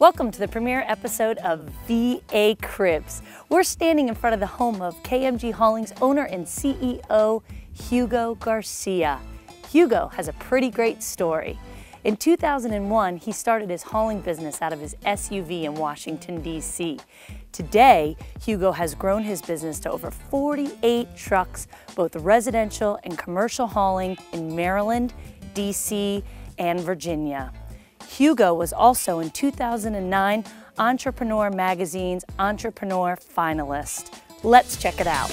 Welcome to the premiere episode of VA Cribs. We're standing in front of the home of KMG Hauling's owner and CEO, Hugo Garcia. Hugo has a pretty great story. In 2001, he started his hauling business out of his SUV in Washington, D.C. Today, Hugo has grown his business to over 48 trucks, both residential and commercial hauling in Maryland, D.C., and Virginia. Hugo was also in 2009 Entrepreneur Magazine's Entrepreneur Finalist. Let's check it out.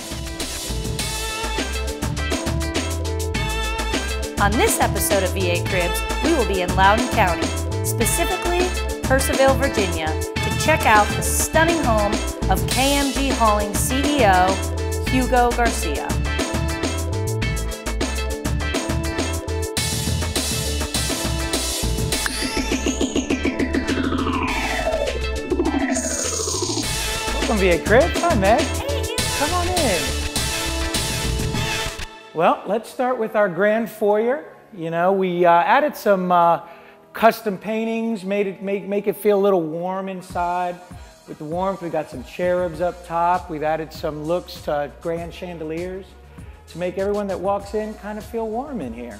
On this episode of VA Cribs, we will be in Loudoun County, specifically Purcellville, Virginia, to check out the stunning home of KMG Hauling CEO, Hugo Garcia. VA Cribs. Hi, Meg. Come on in. Well, let's start with our grand foyer. You know, we uh, added some uh, custom paintings, made it make, make it feel a little warm inside. With the warmth, we got some cherubs up top. We've added some looks to grand chandeliers to make everyone that walks in kind of feel warm in here.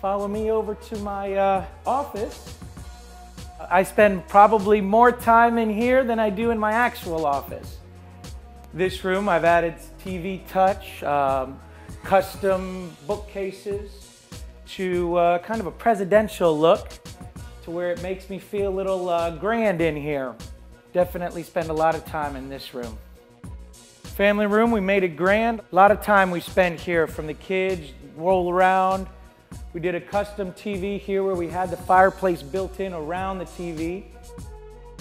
Follow me over to my uh, office. I spend probably more time in here than I do in my actual office. This room, I've added TV touch, um, custom bookcases, to uh, kind of a presidential look to where it makes me feel a little uh, grand in here. Definitely spend a lot of time in this room. Family room, we made it grand. A lot of time we spent here from the kids, roll around. We did a custom TV here where we had the fireplace built in around the TV.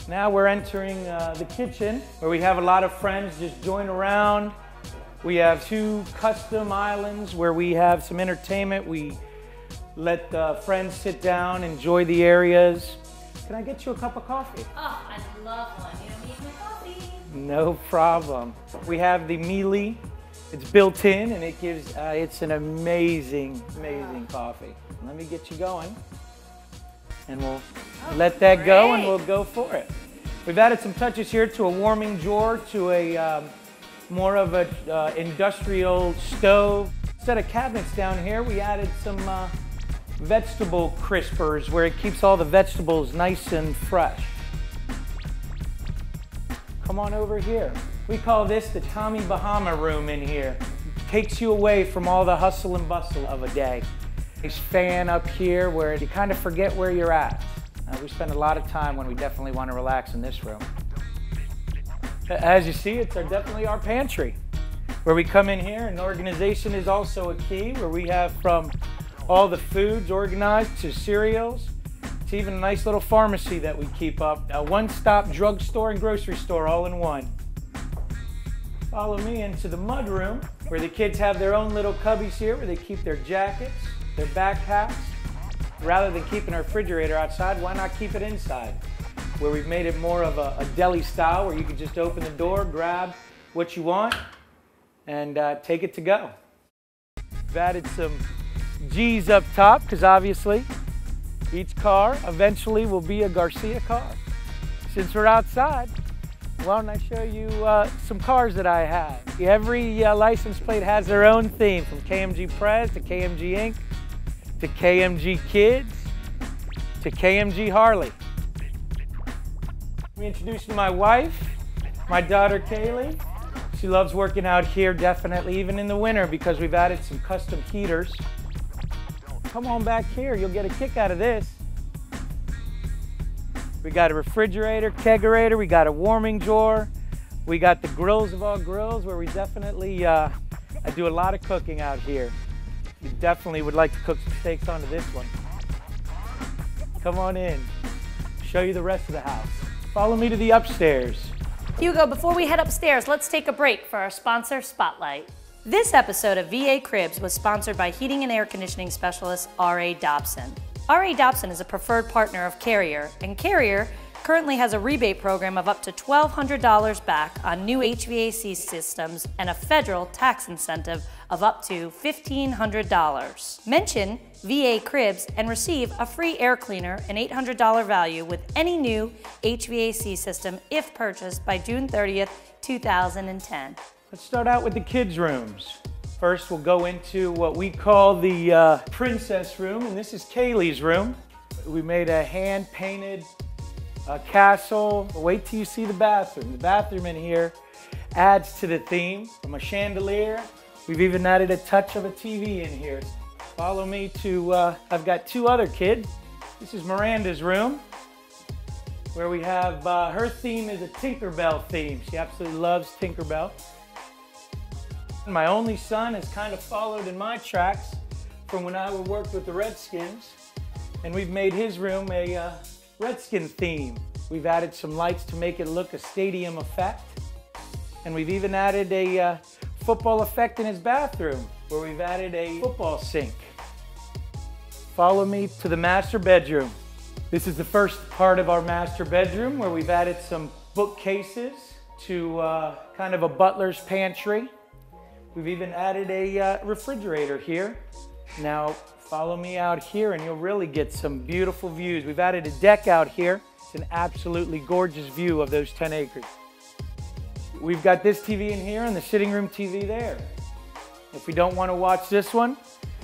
Now we're entering uh, the kitchen where we have a lot of friends just join around. We have two custom islands where we have some entertainment. We let uh, friends sit down, enjoy the areas. Can I get you a cup of coffee? Oh, I love one. You don't need my coffee. No problem. We have the Miele. It's built in and it gives, uh, it's an amazing, amazing coffee. Let me get you going. And we'll Oh, let that go and we'll go for it. We've added some touches here to a warming drawer, to a um, more of a uh, industrial stove. Set of cabinets down here, we added some uh, vegetable crispers where it keeps all the vegetables nice and fresh. Come on over here. We call this the Tommy Bahama room in here. Takes you away from all the hustle and bustle of a day. Nice fan up here where you kind of forget where you're at. Uh, we spend a lot of time when we definitely want to relax in this room. As you see, it's our, definitely our pantry where we come in here and organization is also a key where we have from all the foods organized to cereals to even a nice little pharmacy that we keep up. A one-stop drugstore and grocery store all in one. Follow me into the mud room where the kids have their own little cubbies here where they keep their jackets, their backpacks. Rather than keeping our refrigerator outside, why not keep it inside? Where we've made it more of a, a deli style where you can just open the door, grab what you want, and uh, take it to go. We've added some G's up top because obviously each car eventually will be a Garcia car. Since we're outside, why don't I show you uh, some cars that I have? Every uh, license plate has their own theme from KMG Prez to KMG Inc. to KMG Kids to KMG Harley. Let me introduce you to my wife, my daughter Kaylee. She loves working out here definitely, even in the winter because we've added some custom heaters. Come on back here, you'll get a kick out of this. We got a refrigerator, kegerator, we got a warming drawer, we got the grills of all grills where we definitely, uh, I do a lot of cooking out here. You definitely would like to cook some steaks onto this one. Come on in, show you the rest of the house. Follow me to the upstairs. Hugo, before we head upstairs, let's take a break for our sponsor spotlight. This episode of VA Cribs was sponsored by heating and air conditioning specialist R.A. Dobson. R.A. Dobson is a preferred partner of Carrier, and Carrier currently has a rebate program of up to $1,200 back on new HVAC systems and a federal tax incentive of up to $1,500. Mention VA Cribs and receive a free air cleaner and $800 value with any new HVAC system if purchased by June 30th, 2010. Let's start out with the kids' rooms. First, we'll go into what we call the uh, princess room, and this is Kaylee's room. We made a hand-painted uh, castle. Wait till you see the bathroom. The bathroom in here adds to the theme from a chandelier. We've even added a touch of a TV in here. Follow me to, uh, I've got two other kids. This is Miranda's room where we have, uh, her theme is a Tinkerbell theme. She absolutely loves Tinkerbell. My only son has kind of followed in my tracks from when I worked with the Redskins, and we've made his room a uh, Redskin theme. We've added some lights to make it look a stadium effect, and we've even added a uh, football effect in his bathroom, where we've added a football sink. Follow me to the master bedroom. This is the first part of our master bedroom where we've added some bookcases to uh, kind of a butler's pantry. We've even added a uh, refrigerator here. Now follow me out here and you'll really get some beautiful views. We've added a deck out here. It's an absolutely gorgeous view of those 10 acres. We've got this TV in here and the sitting room TV there. If we don't want to watch this one,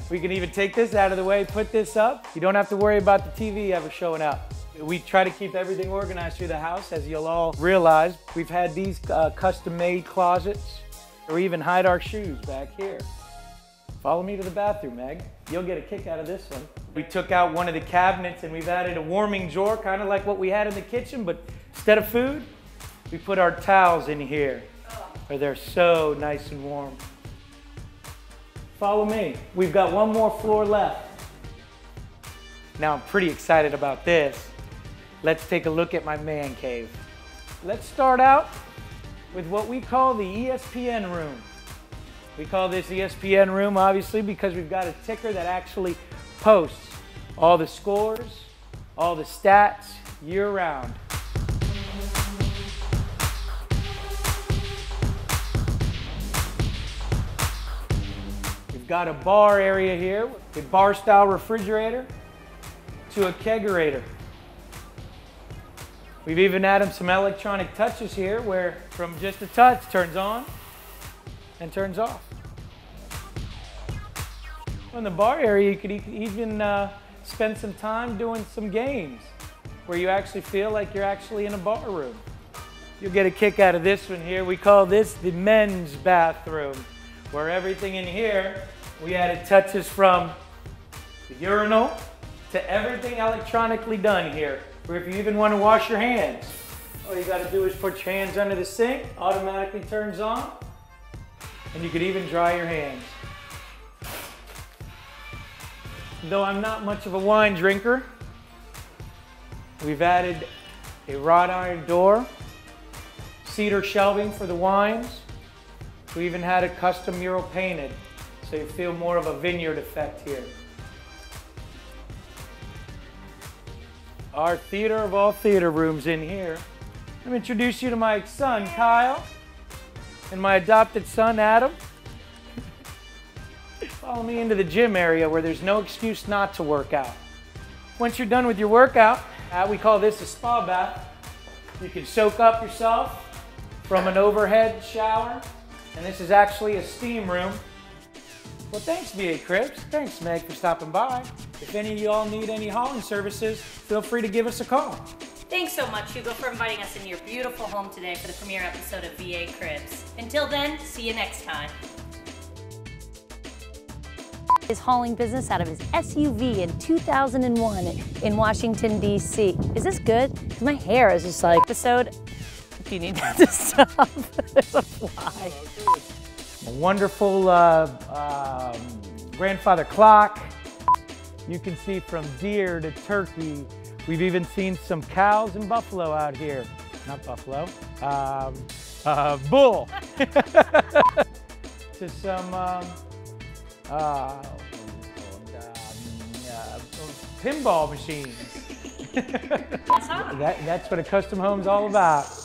we can even take this out of the way, put this up. You don't have to worry about the TV ever showing up. We try to keep everything organized through the house, as you'll all realize. We've had these uh, custom-made closets or even hide our shoes back here. Follow me to the bathroom, Meg. You'll get a kick out of this one. We took out one of the cabinets and we've added a warming drawer, kind of like what we had in the kitchen, but instead of food, we put our towels in here, where they're so nice and warm. Follow me. We've got one more floor left. Now I'm pretty excited about this. Let's take a look at my man cave. Let's start out with what we call the ESPN room. We call this ESPN room obviously because we've got a ticker that actually posts all the scores, all the stats year round. We've got a bar area here with bar style refrigerator to a kegerator. We've even added some electronic touches here where from just a touch turns on and turns off. In the bar area, you could even uh, spend some time doing some games where you actually feel like you're actually in a bar room. You'll get a kick out of this one here. We call this the men's bathroom, where everything in here, we added touches from the urinal to everything electronically done here or if you even want to wash your hands, all you got to do is put your hands under the sink, automatically turns on, and you could even dry your hands. Though I'm not much of a wine drinker, we've added a wrought iron door, cedar shelving for the wines. We even had a custom mural painted, so you feel more of a vineyard effect here. Our theater of all theater rooms in here. Let me introduce you to my son, Kyle, and my adopted son, Adam. Follow me into the gym area where there's no excuse not to work out. Once you're done with your workout, uh, we call this a spa bath. You can soak up yourself from an overhead shower, and this is actually a steam room. Well, thanks, VA Cribs. Thanks, Meg, for stopping by. If any of y'all need any hauling services, feel free to give us a call. Thanks so much, Hugo, for inviting us into your beautiful home today for the premiere episode of VA Cribs. Until then, see you next time. His hauling business out of his SUV in 2001 in Washington, D.C. Is this good? My hair is just like, episode, do you need that to stop? There's a fly. A wonderful uh, um, grandfather clock. You can see from deer to turkey. We've even seen some cows and buffalo out here. Not buffalo, um, uh, bull. to some um, uh, um, uh, pinball machines. that, that's what a custom home's all about.